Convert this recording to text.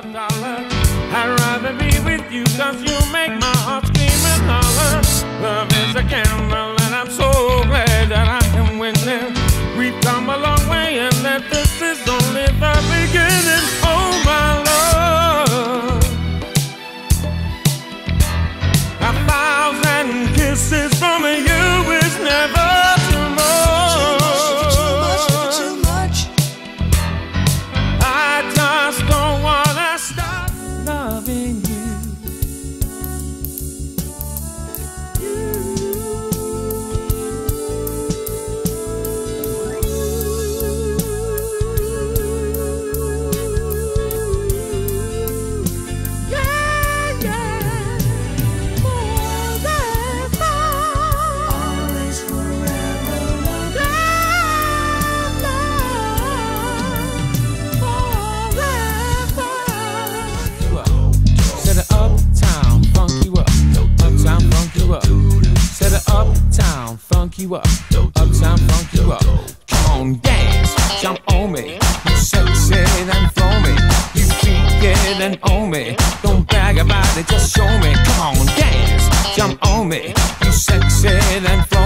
I'd rather be with you cause you make my heart scream and holler. Love is a gamble and I'm so glad that I am winning. We've come a long way and that this is only the beginning. Oh my love. A thousand kisses you up. Uptown, funk you up. Come on, dance, jump on me. You sexy and throw me. You freak it and own me. Don't brag about it, just show me. Come on, dance, jump on me. You sexy and throw